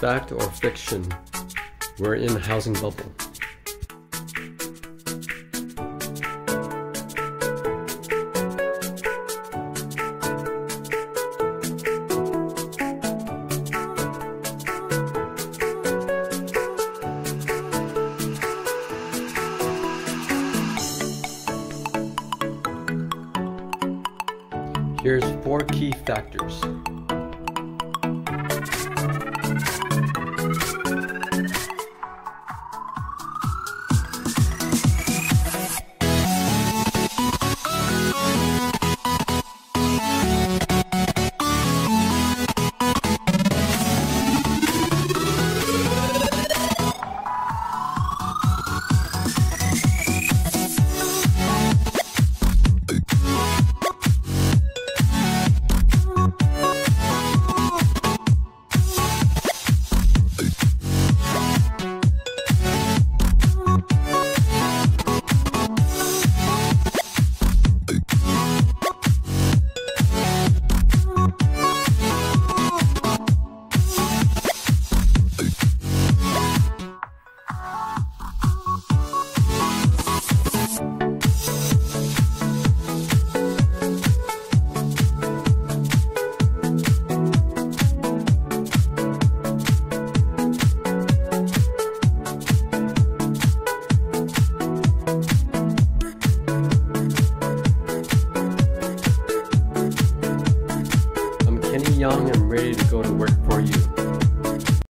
Fact or fiction? We're in a housing bubble. Here's four key factors. Kinney Yong, and ready to go to work for you.